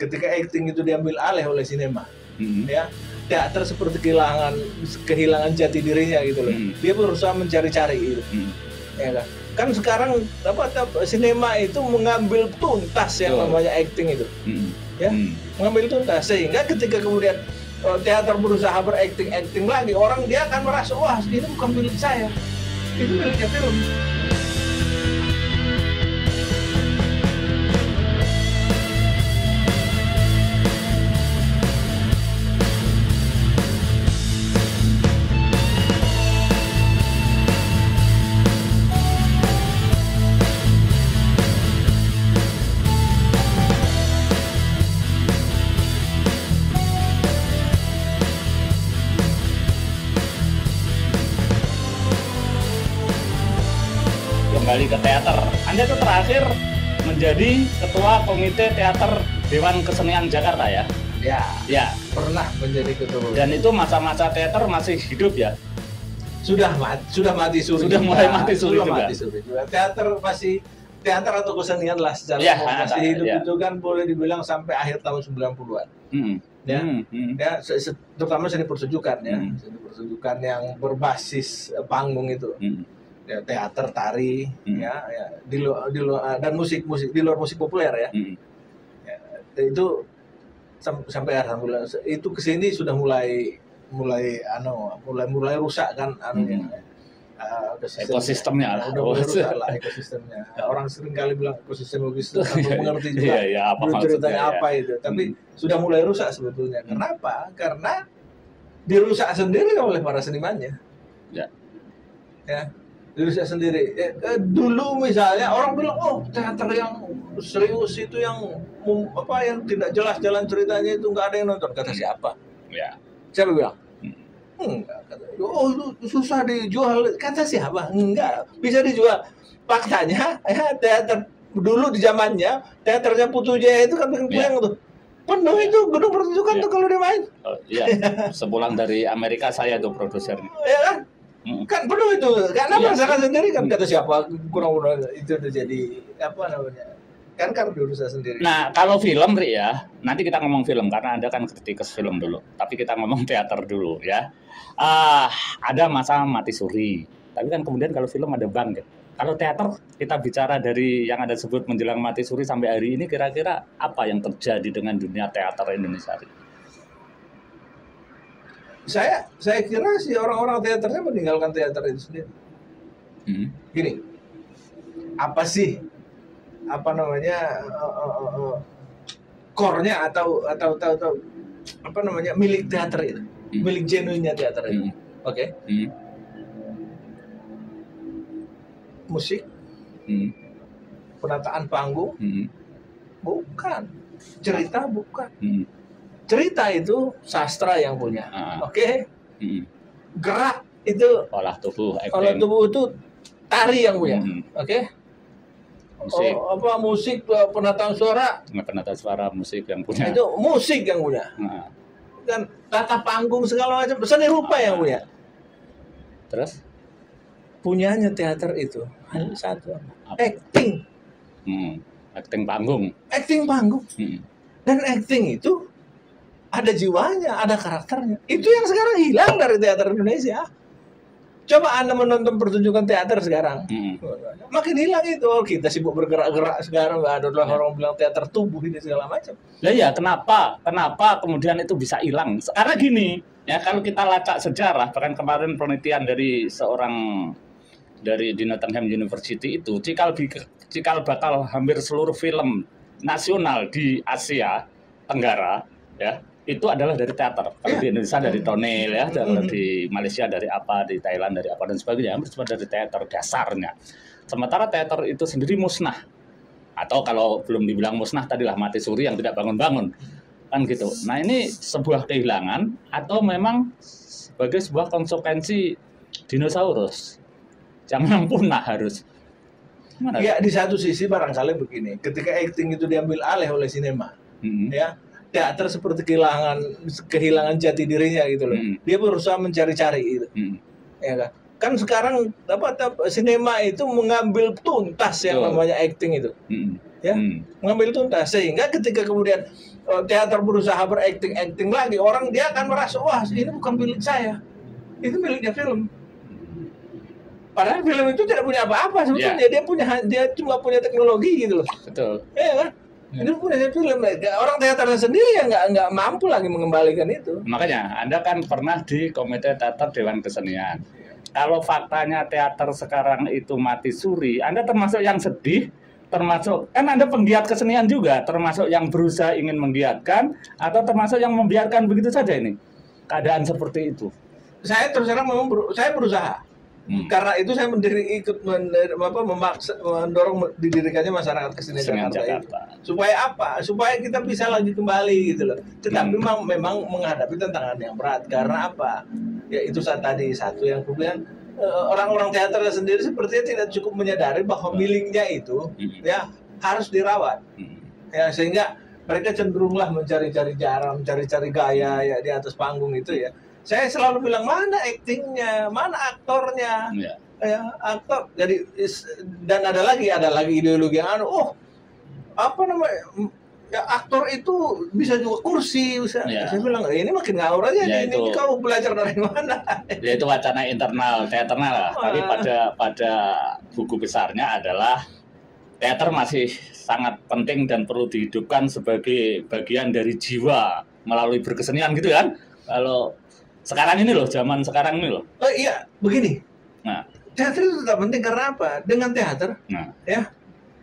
ketika acting itu diambil alih oleh sinema Hmm. ya teater seperti kehilangan kehilangan jati dirinya gitu loh Hmm. dia berusaha mencari-cari itu Hmm. ya kan kan sekarang apa, apa sinema itu mengambil tuntas yang Betul. namanya acting itu Hmm. Ya. Hmm. mengambil tuntas sehingga ketika kemudian eh, teater berusaha berakting acting lagi orang dia akan merasa wah ini bukan milik saya itu miliknya film ke teater. Anda itu terakhir menjadi ketua komite teater Dewan Kesenian Jakarta ya? ya Ya. pernah menjadi ketua Dan itu masa-masa teater masih hidup ya? sudah mati sudah mati suri Sudah mulai mati suri Sudah juga. mati suri juga. teater masih teater atau kesenian lah secara Ya, umum masih hidup ya. itu kan boleh dibilang sampai akhir tahun 90-an Hmm. Ya. Hmm. Hmm. ya se- se- terutama seni pertunjukan ya Hmm. seni pertunjukan yang berbasis panggung itu Hmm. Ya, teater tari Hmm. ya, ya di luar di luar dan musik musik di luar musik populer ya Hmm. itu sam- sampai alhamdulillah itu ke sini sudah mulai mulai ano mulai mulai rusak kan anunya Hmm. Uh, Ekosistemnya lah. udah rusak lah ekosistemnya orang sering kali bilang ekosistem logistik tanpa mengerti juga Iya, iya, apa ceritanya ya. apa itu tapi Hmm. sudah mulai rusak sebetulnya kenapa karena dirusak sendiri oleh para senimannya Ya. ya dirusak sendiri Eh, eh, dulu misalnya orang bilang oh teater yang serius itu yang apa yang tidak jelas jalan ceritanya itu nggak ada yang nonton kata siapa Ya. siapa bilang Hmm. kata oh itu susah dijual kata siapa enggak bisa dijual faktanya ya teater dulu di zamannya teaternya Putu Jaya itu kan bikin Ya. tuh penuh itu gedung pertunjukan Ya. tuh kalau dia main Oh, iya. Sepulang dari Amerika saya tuh produsernya. ya kan. Kan penuh itu karena Iya. merasakan sendiri kan kata siapa kurang-kurang itu udah jadi apa namanya kan kan diurusan sendiri Nah, kalau film, Ri ya, nanti kita ngomong film karena Anda kan kritikus film dulu. Tapi kita ngomong teater dulu ya. Ah, ada masa mati suri. Tapi kan kemudian kalau film ada bangkit. Kalau teater kita bicara dari yang ada sebut menjelang mati suri sampai hari ini kira-kira apa yang terjadi dengan dunia teater Indonesia? Ri? Saya saya kira sih orang-orang teaternya meninggalkan teater itu sendiri Hmm. gini apa sih apa namanya eh, eh, core-nya atau atau atau, atau apa namanya milik teater itu Hmm. milik genuinnya teater itu Hmm. oke Hmm. musik Hmm. penataan panggung Hmm. bukan cerita bukan Hmm. Cerita itu sastra yang punya Ah. oke Hmm. gerak itu Olah tubuh, kalau acting, tubuh itu tari yang punya Hmm. oke musik, Oh, apa musik eh, penataan suara penata suara musik yang punya. itu musik yang punya Nah, kan tata panggung segala macam seni rupa yang punya terus? punyanya teater itu hanya satu Apa? acting Hmm. Acting panggung. acting panggung Hmm. dan acting itu ada jiwanya ada karakternya itu yang sekarang hilang dari teater Indonesia coba anda menonton pertunjukan teater sekarang Hmm. makin hilang itu oh, kita sibuk bergerak-gerak sekarang nggak ada Ya. orang bilang teater tubuh ini segala macam Lah ya kenapa? Kenapa kemudian itu bisa hilang? Karena gini, ya kalau kita lacak sejarah, bahkan kemarin penelitian dari seorang dari di Nottingham University itu, cikal cikal bakal hampir seluruh film nasional di Asia Tenggara, ya itu adalah dari teater. Kalau di Indonesia dari tonel ya, Mhm. di Malaysia dari apa, di Thailand dari apa dan sebagainya, hampir semua dari teater dasarnya. Sementara teater itu sendiri musnah atau kalau belum dibilang musnah tadilah mati suri yang tidak bangun-bangun kan gitu. Nah ini sebuah kehilangan atau memang sebagai sebuah konsekuensi dinosaurus yang memang punah harus. Gimana? ya di satu sisi barangkali begini ketika acting itu diambil alih oleh sinema Mm-mm. ya teater seperti kehilangan kehilangan jati dirinya gitu loh Mm. dia berusaha mencari-cari itu Mm. ya kan kan sekarang apa, apa sinema itu mengambil tuntas yang Betul. namanya acting itu Mm. Ya. Mm. mengambil tuntas sehingga ketika kemudian eh, teater berusaha berakting acting lagi orang dia akan merasa wah ini bukan milik saya itu miliknya film padahal film itu tidak punya apa-apa sebetulnya dia punya dia cuma punya teknologi gitu loh betul Iya kan Ya. itu punya film orang teaternya sendiri ya nggak nggak mampu lagi mengembalikan itu. Makanya anda kan pernah di komite teater dewan kesenian. Kalau faktanya teater sekarang itu mati suri anda termasuk yang sedih termasuk kan anda penggiat kesenian juga termasuk yang berusaha ingin menggiatkan atau termasuk yang membiarkan begitu saja ini? Keadaan seperti itu. Saya terus terang memang saya berusaha Hmm. karena itu saya mendiri ikut mender- apa memaksa mendorong didirikannya masyarakat kesenian Jakarta, Jakarta. itu supaya apa supaya kita bisa lagi kembali gitu loh tetapi Hmm. memang memang menghadapi tantangan yang berat karena apa ya itu saat tadi satu yang kemudian eh, orang-orang teater sendiri sepertinya tidak cukup menyadari bahwa miliknya itu Hmm. ya harus dirawat Hmm. ya sehingga mereka cenderunglah mencari-cari cara, mencari-cari gaya ya di atas panggung itu ya. Saya selalu bilang mana aktingnya, mana aktornya, Ya. ya aktor. Jadi dan ada lagi ada lagi ideologi yang anu, oh apa namanya ya aktor itu bisa juga kursi bisa. Ya. Saya bilang "Eh, ini makin ngawur aja Ya, ini, itu. ini kau belajar dari mana? Ya itu wacana internal teaternya lah. Tapi pada pada buku besarnya adalah teater masih sangat penting dan perlu dihidupkan sebagai bagian dari jiwa melalui berkesenian gitu kan. Kalau sekarang ini loh, zaman sekarang ini loh. Oh iya, begini. Nah. Teater itu tetap penting karena apa? Dengan teater Nah, ya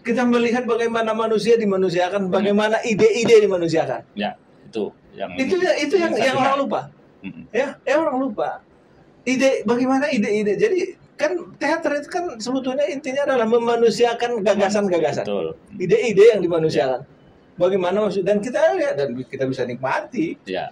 kita melihat bagaimana manusia dimanusiakan, bagaimana ide-ide dimanusiakan. ya itu yang Itu ya- itu yang yang orang lupa. Mm-mm. Ya, ya orang lupa. Ide bagaimana ide-ide. Jadi kan teater itu kan sebetulnya intinya adalah memanusiakan gagasan-gagasan. Ide-ide yang dimanusiakan. Bagaimana maksud dan kita lihat dan kita bisa nikmati. Ya.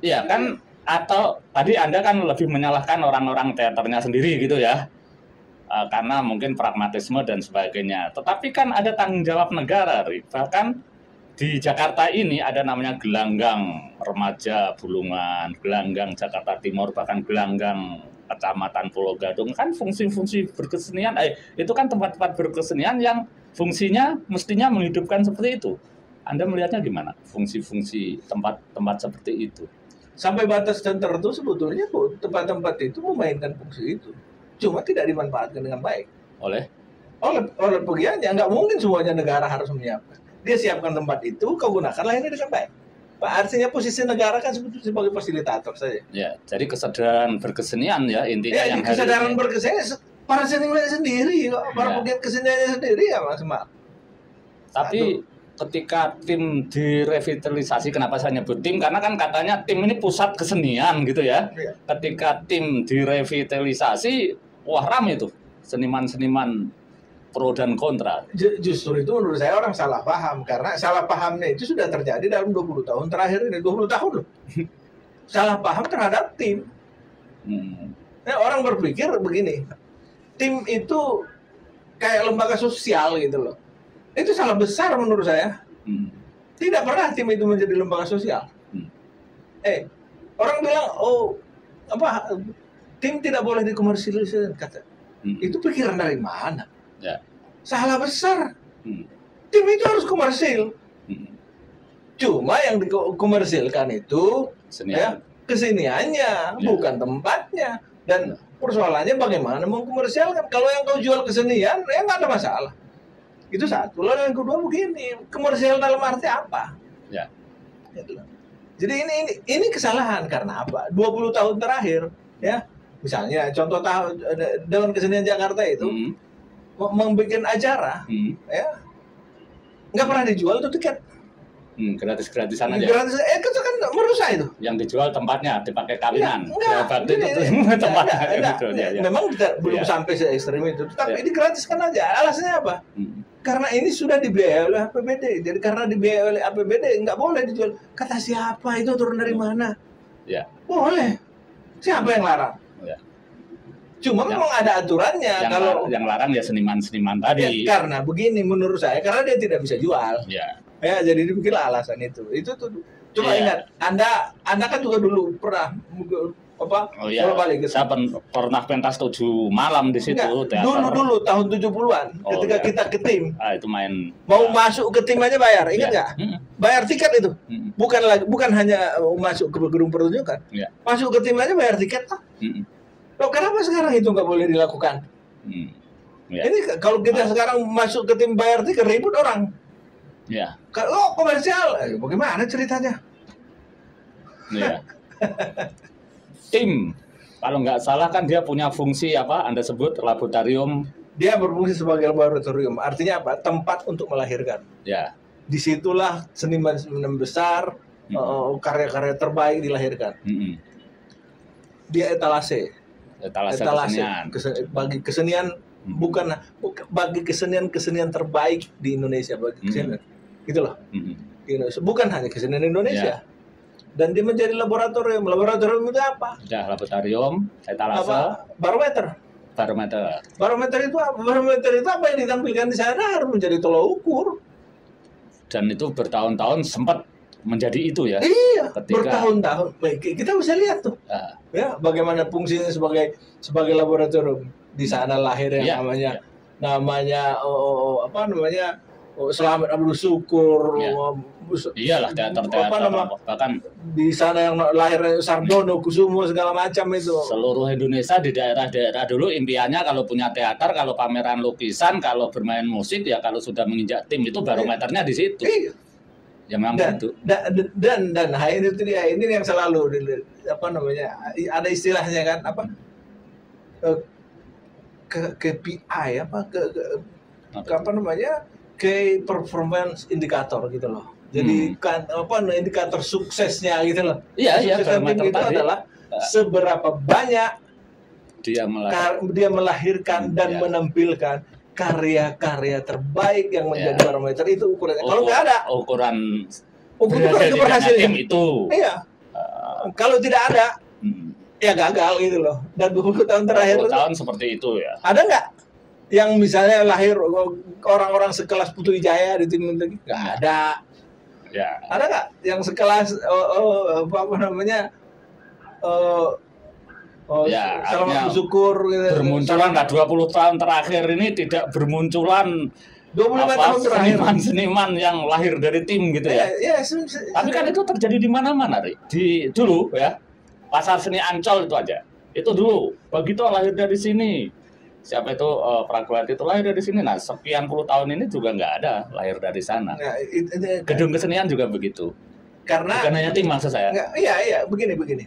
Iya kan atau tadi Anda kan lebih menyalahkan orang-orang teaternya sendiri gitu ya. Eh, karena mungkin pragmatisme dan sebagainya. Tetapi kan ada tanggung jawab negara. Bahkan di Jakarta ini ada namanya gelanggang remaja Bulungan, gelanggang Jakarta Timur, bahkan gelanggang Kecamatan Pulau Gadung kan fungsi-fungsi berkesenian eh, itu kan tempat-tempat berkesenian yang fungsinya mestinya menghidupkan seperti itu. Anda melihatnya gimana? Fungsi-fungsi tempat-tempat seperti itu. Sampai batas tertentu sebetulnya kok tempat-tempat itu memainkan fungsi itu. Cuma tidak dimanfaatkan dengan baik. Oleh oleh oleh pegiatnya nggak mungkin semuanya negara harus menyiapkan dia siapkan tempat itu kau gunakanlah ini dengan baik Pak artinya posisi negara kan sebetulnya sebagai fasilitator saja ya, jadi kesadaran berkesenian ya intinya ya yang kesadaran hari ini. berkesenian se- para seniman sendiri para Ya. pegiat keseniannya sendiri ya mas Mak Tapi ketika tim direvitalisasi, kenapa saya nyebut tim? Karena kan katanya tim ini pusat kesenian gitu ya. Iya. Ketika tim direvitalisasi, wah rame tuh seniman-seniman pro dan kontra. Ju- justru itu menurut saya orang salah paham karena salah pahamnya itu sudah terjadi dalam 20 tahun terakhir ini 20 tahun loh salah paham terhadap tim Hmm. Nah, orang berpikir begini, tim itu kayak lembaga sosial gitu loh. Itu salah besar menurut saya. Hmm. Tidak pernah tim itu menjadi lembaga sosial. Hmm. Eh, orang bilang, oh apa tim tidak boleh dikomersialisasi kata. Hmm. Itu pikiran dari mana? Ya. Salah besar. Hmm. Tim itu harus komersil. Hmm. Cuma yang dikomersilkan itu Kesenian. ya keseniannya, Ya. bukan tempatnya. Dan persoalannya bagaimana mengkomersialkan. Kalau yang kau jual kesenian, ya nggak ada masalah. Itu satu. Lalu yang kedua begini, komersial dalam arti apa? Ya. Gitu. Jadi ini ini ini kesalahan karena apa? 20 tahun terakhir, ya. Misalnya contoh tahun Dewan Kesenian Jakarta itu Hmm. membuat acara, Hmm. ya nggak pernah dijual tuh tiket. Hmm. Gratis-gratisan aja. Gratis, eh itu kan merusak itu. Yang dijual tempatnya dipakai kawinan. Enggak, Ya, berarti Gini, itu ini, tempatnya enggak, enggak. gitu ya. ya. Memang tidak, belum Iya. sampai se ekstrim itu, tapi Iya. digratiskan aja. Alasannya apa? Hmm. Karena ini sudah dibiayai oleh APBD. Jadi karena dibiayai oleh APBD nggak boleh dijual. Kata siapa itu turun dari mana? Iya. Boleh. Siapa yang larang? Iya. Cuma Yang- memang ada aturannya Yang, kalau yang larang ya seniman-seniman ya, tadi. karena begini menurut saya karena dia tidak bisa jual. Ya. Ya, jadi dipikirlah alasan itu. Itu tuh coba Iya. ingat, Anda Anda kan juga dulu pernah apa Oh iya. balik ke Saya pen- pernah pentas tujuh malam di situ Enggak, teater. dulu dulu tahun 70-an Oh, ketika iya. kita ke tim Ah, itu main mau masuk ke tim aja bayar ingat Iya. nggak Mm-mm. bayar tiket itu Mm-mm. bukan lagi bukan hanya uh, masuk ke gedung pertunjukan Iya. masuk ke tim aja bayar tiket ah. Mm-mm. Loh, kenapa sekarang itu nggak boleh dilakukan Mm. Ya. ini kalau kita sekarang masuk ke tim bayar tiket ribut orang Ya. kalau oh, komersial Eh, bagaimana ceritanya Iya. Tim, kalau nggak salah kan dia punya fungsi apa? Anda sebut laboratorium, dia berfungsi sebagai laboratorium artinya apa tempat untuk melahirkan ya. di situlah seniman-seniman besar Hmm. uh, karya-karya terbaik dilahirkan Mm-mm. dia etalase Etalase etalase kesenian. Kese- bagi kesenian Hmm. bukan bagi kesenian kesenian terbaik di Indonesia bagi Hmm. kesenian gitu loh di Indonesia bukan hanya kesenian Indonesia Ya. Dan dia menjadi laboratorium. Laboratorium itu apa? Ya, laboratorium, etalase, apa? Barometer. Barometer. barometer itu apa? Barometer itu apa yang ditampilkan di sana? Harus menjadi tolak ukur. Dan itu bertahun-tahun sempat menjadi itu ya. iya Ketika- bertahun-tahun. Baik, kita bisa lihat tuh. Ah, ya bagaimana fungsinya sebagai sebagai laboratorium. Di sana lahir yang Iya, namanya iya. namanya oh, apa namanya oh, Selamat Abdul Syukur Iya. oh, bus- iyalah apa teater-teater nama bahkan di sana yang lahir Sardono Kusumo segala macam itu seluruh Indonesia di daerah-daerah dulu impiannya kalau punya teater, kalau pameran lukisan, kalau bermain musik ya kalau sudah menginjak tim itu barometernya di situ. Iya. Ya memang dan, itu. dan dan dan ini tuh dia ini yang selalu apa namanya ada istilahnya kan apa Eh, ke KPI apa ke ke apa namanya key performance indicator gitu loh. Jadi Hmm. kan apa indikator suksesnya gitu loh. Iya, iya tim barometer itu tadi. adalah seberapa banyak Dia melahirkan dia melahirkan dan Iya. menampilkan karya-karya terbaik yang menjadi Iya. barometer itu ukurannya. Kalau nggak ada ukuran ukuran keberhasilan tim itu. Iya. Kalau tidak ada Hmm. ya gagal gitu loh. Dan 20 tahun terakhir 20 itu tahun seperti itu ya. ada nggak yang misalnya lahir orang-orang sekelas Putu Wijaya di tim itu? Nggak ada. Ya. Ada nggak yang sekelas oh, oh, apa, apa namanya? Oh, oh, Ya, artinya bersyukur gitu. Bermunculan lah 20 tahun terakhir ini tidak bermunculan 25 apa tahun terakhir. seniman-seniman yang lahir dari tim gitu ya. Ya, ya, se- se- Tapi kan itu terjadi di mana-mana, Ri. Di dulu ya. Pasar seni Ancol itu aja. Itu dulu. Begitu lahir dari sini. Siapa itu eh, Praguwati itu lahir dari sini. Nah, sekian puluh tahun ini juga nggak ada lahir dari sana. Nah, it- it- Gedung kesenian juga begitu. karena Bukan hanya tim maksud saya. Enggak, iya iya begini begini.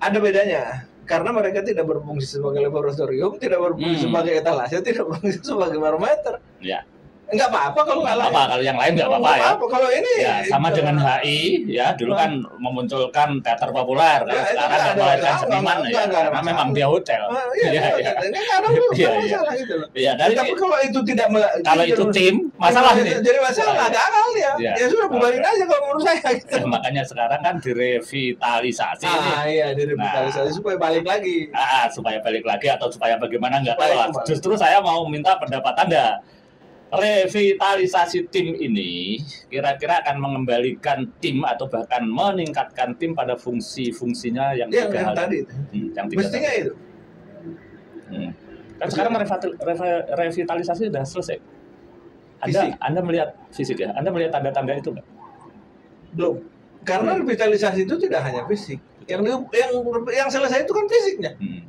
Ada bedanya karena mereka tidak berfungsi sebagai laboratorium, tidak berfungsi Hmm. sebagai etalase, tidak berfungsi sebagai barometer. Ya. Enggak apa-apa kalau nggak Nggak lain. apa kalau yang lain nggak Kalau apa-apa ya. apa-apa. Kalau ini Ya, sama itu- dengan HI ya, dulu kan memunculkan teater populer. Kalau Ya, sekarang nggak ada melahirkan masalah, seniman ya, ada karena memang dia hotel. Ah, iya, Iya, iya, iya. iya. Ini ada Iya, nggak iya. masalah gitu loh. Iya, dari Tapi kalau itu tidak kalau itu tim, masalah nih. Jadi masalah, Iya. gagal ya. Ya sudah bubarin aja kalau menurut saya gitu. Makanya sekarang kan direvitalisasi. Ah iya, direvitalisasi supaya balik lagi. Ah, supaya balik lagi atau supaya bagaimana nggak tahu lah. Justru saya mau minta pendapat Anda. Revitalisasi tim ini kira-kira akan mengembalikan tim atau bahkan meningkatkan tim pada fungsi-fungsinya yang Yang, tiga yang hal tadi. Hmm, yang tiga Mestinya tadi. itu. Hmm. Kan sekarang revital- revi- revitalisasi sudah selesai. Anda, Fisik. Anda melihat fisik ya? Anda melihat tanda-tanda itu nggak? Belum. Karena revitalisasi itu tidak hanya fisik. Yang yang yang selesai itu kan fisiknya. Hmm.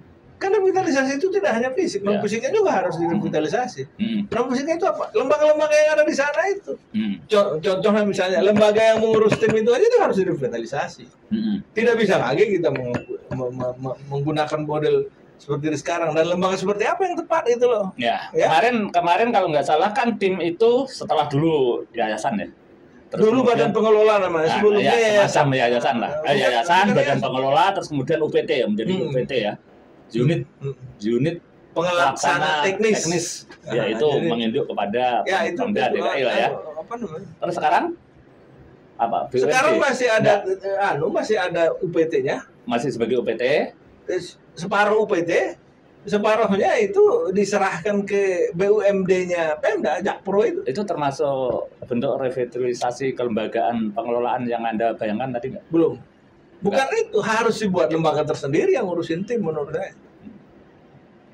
Kan revitalisasi itu tidak hanya fisik, non Ya. fisiknya juga harus direvitalisasi. Hmm. Non fisiknya itu apa? Lembaga-lembaga yang ada di sana itu. Hmm. Con- Contohnya misalnya lembaga yang mengurus tim itu aja itu harus direvitalisasi. Hmm. Tidak bisa lagi kita meng- me- me- me- menggunakan model seperti di sekarang dan lembaga seperti apa yang tepat itu loh. Ya, Ya. kemarin kemarin kalau nggak salah kan tim itu setelah dulu yayasan ya. Dulu badan pengelola namanya, Nah, sebelumnya ya, yayasan lah. Eh, Bukan- yayasan, bukan badan yayasan. pengelola, terus kemudian UPT ya menjadi Hmm. UPT ya. Unit unit pengelaksana teknis. ya Nah, itu jadi- menginduk kepada ya itu Pemda DKI lah ya. Apa namanya? Terus sekarang apa? BUMD? Sekarang masih ada eh, anu masih ada UPT-nya. masih sebagai UPT. Eh, Separuh UPT, separuhnya itu diserahkan ke BUMD-nya Pemda, Jakpro itu. Itu termasuk bentuk revitalisasi kelembagaan pengelolaan yang Anda bayangkan tadi nggak? Belum. Bukan itu harus dibuat lembaga tersendiri yang ngurusin tim menurut saya.